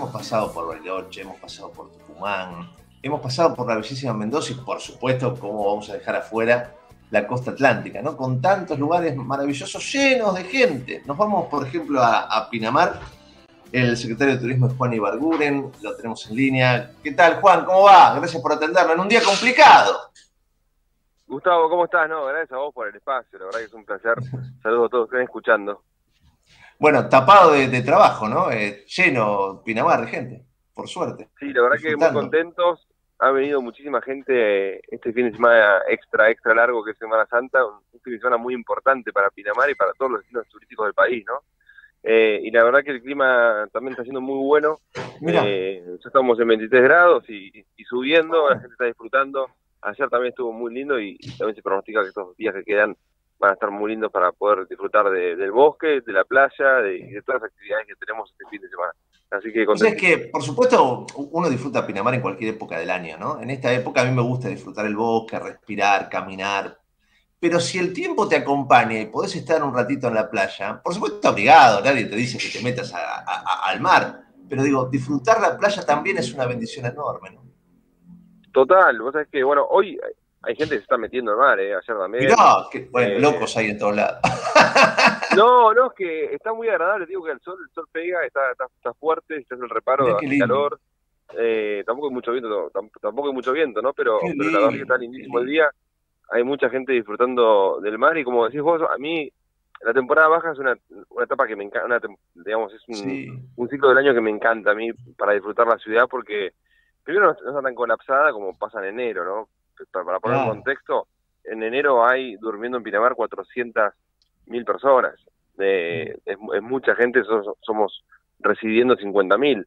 hemos pasado por Bariloche, hemos pasado por Tucumán, hemos pasado por la bellísima Mendoza y por supuesto, cómo vamos a dejar afuera la costa atlántica, ¿no? Con tantos lugares maravillosos llenos de gente. Nos vamos, por ejemplo, a, Pinamar. El secretario de Turismo es Juan Ibarguren, lo tenemos en línea. ¿Qué tal, Juan? ¿Cómo va? Gracias por atendernos en un día complicado. Gustavo, ¿cómo estás? No, gracias a vos por el espacio, la verdad que es un placer. Saludos a todos que están escuchando. Bueno, tapado de, trabajo, ¿no? Eh, lleno Pinamar de gente, por suerte. Sí, la verdad que muy contentos ha venido muchísima gente este fin de semana extra, extra largo que es Semana Santa, un, fin de semana muy importante para Pinamar y para todos los destinos turísticos del país, ¿no? Eh, y la verdad que el clima también está siendo muy bueno. Eh, ya estamos en 23 grados y, subiendo, la gente está disfrutando. Ayer también estuvo muy lindo y, también se pronostica que estos días que quedan van a estar muy lindos para poder disfrutar del bosque, de la playa y de todas las actividades que tenemos este fin de semana. Así que, es que, por supuesto, uno disfruta Pinamar en cualquier época del año, ¿no? En esta época a mí me gusta disfrutar el bosque, respirar, caminar. Pero si el tiempo te acompaña y podés estar un ratito en la playa, por supuesto obligado, nadie te dice que te metas al mar. Pero digo, disfrutar la playa también es una bendición enorme, ¿no? Total, vos sabés que, bueno, hoy hay gente que se está metiendo al mar, ¿eh? Ayer también. Mirá, que, bueno, eh, locos hay en todos lados. no, no, es que está muy agradable, digo que el sol, el sol pega, está, está, fuerte, está el reparo del calor. Eh, tampoco hay mucho viento, tampoco hay mucho viento, ¿no? Pero, pero la verdad que está lindísimo el día. Hay mucha gente disfrutando del mar y como decís vos, a mí la temporada baja es una, una etapa que me encanta, digamos, es un, un, ciclo del año que me encanta a mí para disfrutar la ciudad porque primero no está tan colapsada como pasa en enero, ¿no? Para, poner en contexto, en enero hay durmiendo en Pinamar 400 mil personas. es, mucha gente, somos, residiendo 50 mil.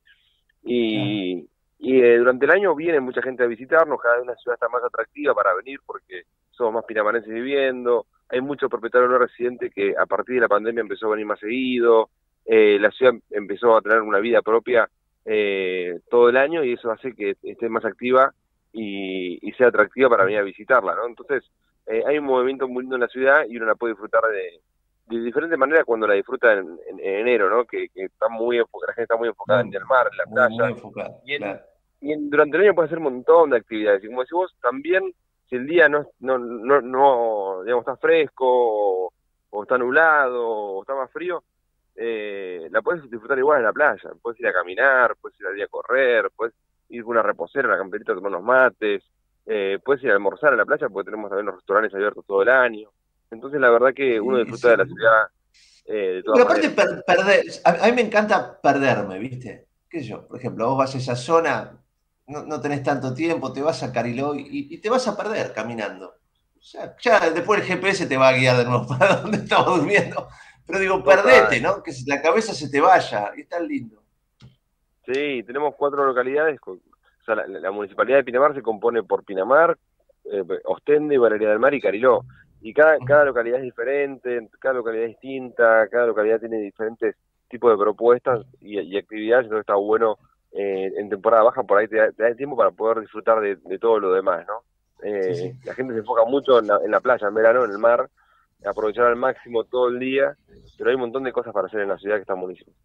Y, y eh, durante el año viene mucha gente a visitarnos, cada vez la ciudad está más atractiva para venir porque somos más pinamarenses viviendo, hay muchos propietarios no residentes que a partir de la pandemia empezó a venir más seguido, eh, la ciudad empezó a tener una vida propia eh, todo el año y eso hace que esté más activa y, sea atractiva para venir a visitarla, ¿no? Entonces, eh, hay un movimiento muy lindo en la ciudad y uno la puede disfrutar de, de diferentes maneras cuando la disfruta en, enero, ¿no? Que, está muy la gente está muy enfocada en el mar, en la playa. y, durante el año puede hacer un montón de actividades. Y como decís vos, también, si el día no, no, no, no digamos, está fresco o, está nublado o está más frío, eh, la puedes disfrutar igual en la playa. Puedes ir a caminar, puedes ir al día a correr, puedes ir con una reposera, una camperita a tomar unos mates, eh, puedes ir a almorzar a la playa porque tenemos también los restaurantes abiertos todo el año. Entonces la verdad que uno disfruta de la ciudad eh, de Pero aparte perder, a, mí me encanta perderme, ¿viste? ¿Qué sé yo? Por ejemplo, vos vas a esa zona, no, tenés tanto tiempo, te vas a Cariló y, te vas a perder caminando. Ya después el GPS te va a guiar de nuevo para donde estamos durmiendo. Pero digo, perdete, ¿no? Que la cabeza se te vaya. Y es tan lindo. Sí, tenemos cuatro localidades. O sea, la, municipalidad de Pinamar se compone por Pinamar, eh, Ostende, Valeria del Mar y Cariló. Y cada, cada localidad es diferente, cada localidad es distinta, cada localidad tiene diferentes tipos de propuestas y, actividades, entonces está bueno eh, en temporada baja, por ahí te da, tiempo para poder disfrutar de, todo lo demás, ¿no? Eh, la gente se enfoca mucho en la, en la playa, en verano, en el mar, aprovechar al máximo todo el día, pero hay un montón de cosas para hacer en la ciudad que están buenísimas.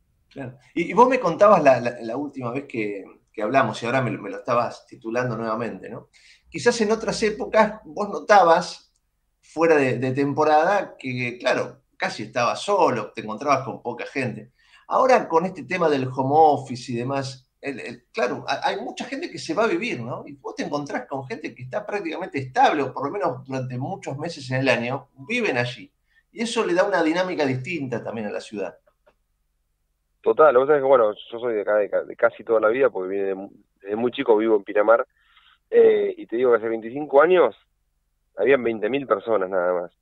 Y, vos me contabas la, última vez que, hablamos y ahora me, lo estabas titulando nuevamente, ¿no? Quizás en otras épocas vos notabas, fuera de, temporada, que claro, casi estabas solo, te encontrabas con poca gente. Ahora con este tema del home office y demás, claro, hay mucha gente que se va a vivir, ¿no? Y vos te encontrás con gente que está prácticamente estable, o por lo menos durante muchos meses en el año, viven allí. Y eso le da una dinámica distinta también a la ciudad. Total, lo que pasa es que, bueno, yo soy de acá de, casi toda la vida, porque vine desde muy chico vivo en Pinamar, eh, y te digo que hace 25 años habían 20.000 personas nada más.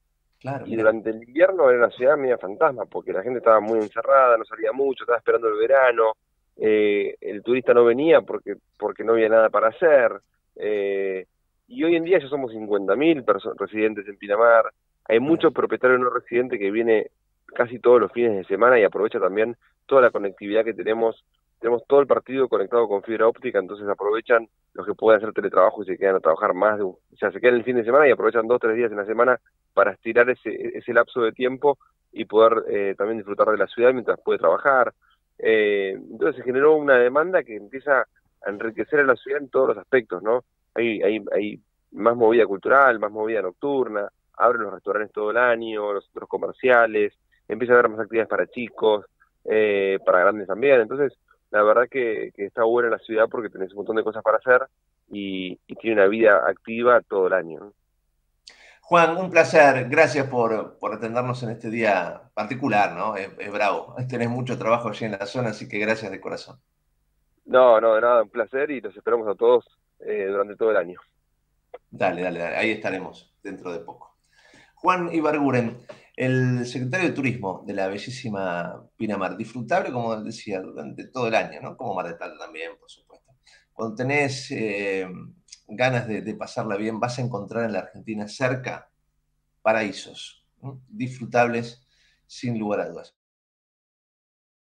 Claro, y durante el invierno era una ciudad media fantasma, porque la gente estaba muy encerrada, no salía mucho, estaba esperando el verano, eh, el turista no venía porque, porque no había nada para hacer. Eh, y hoy en día ya somos 50.000 residentes en Pinamar. Hay muchos propietarios no residentes que vienen casi todos los fines de semana y aprovecha también toda la conectividad que tenemos. Tenemos todo el partido conectado con fibra óptica, entonces aprovechan los que pueden hacer teletrabajo y se quedan a trabajar más de un, o sea, se quedan el fin de semana y aprovechan dos o tres días en la semana para estirar ese, ese lapso de tiempo y poder eh, también disfrutar de la ciudad mientras puede trabajar. Eh, entonces se generó una demanda que empieza a enriquecer a la ciudad en todos los aspectos, ¿no? Hay, hay, hay más movida cultural, más movida nocturna, abren los restaurantes todo el año, los centros comerciales, empieza a haber más actividades para chicos, eh, para grandes también. Entonces, la verdad que, está buena la ciudad porque tenés un montón de cosas para hacer y, tiene una vida activa todo el año. Juan, un placer. Gracias por, atendernos en este día particular, ¿no? Es, bravo. Tenés mucho trabajo allí en la zona, así que gracias de corazón. No, no, de nada, un placer y los esperamos a todos eh, durante todo el año. Dale, dale, dale. Ahí estaremos dentro de poco. Juan Ibarguren, el secretario de Turismo de la bellísima Pinamar, disfrutable, como decía, durante todo el año, ¿no? Como Mar del Plata también, por supuesto. Cuando tenés eh, ganas de, pasarla bien, vas a encontrar en la Argentina cerca paraísos, disfrutables sin lugar a dudas.